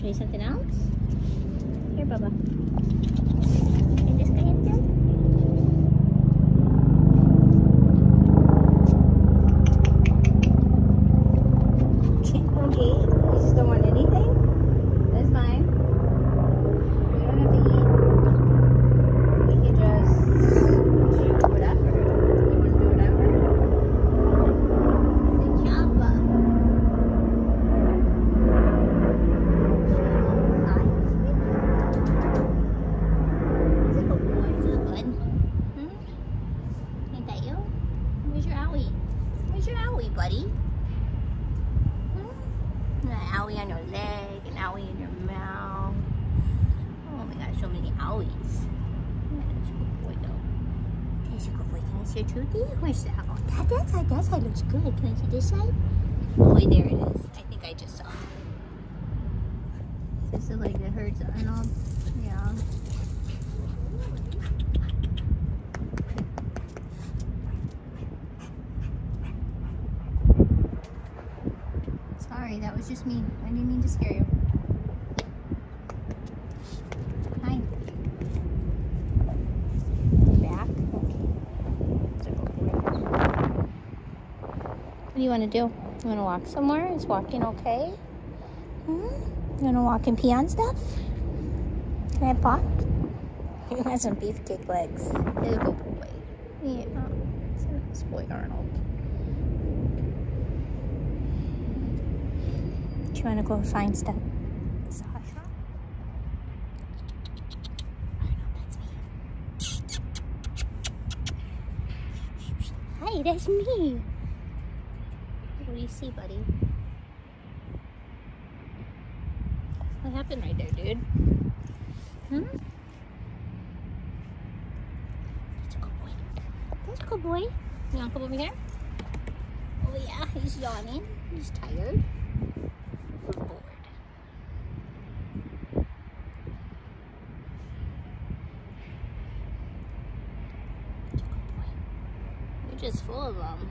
try something else? Here, Bubba. Can this guy in there? Okay, you just don't want anything? That's fine. We don't have to eat. We can just do whatever. You want to do whatever? Say Kappa. He's a good boy. He's a good. Hmm? Ain't that you? Where's your owie? Where's your owie, buddy? Hmm? An owie on your leg, an owie in your mouth. Oh my gosh, so many owies. Can I see your toothy? Where's that? Oh, that, that side, that side looks good. Can I see this side? Oh, there it is. I think I just saw it. This look like it hurts Arnold? Yeah. Sorry, that was just me. I didn't mean to scare you. Hi. Back? Okay. What do you want to do? You want to walk somewhere? Is walking okay? Hmm? You want to walk and pee on stuff? Can I paw? He has some beefcake legs. He's a good boy. Yeah. Nice boy, Arnold. You want to go find stuff? Hi, that's me. What do you see, buddy? What happened right there, dude? Hmm? That's a good boy. That's a good boy. You want to come over here? Oh yeah, he's yawning. He's tired. You're just full of them.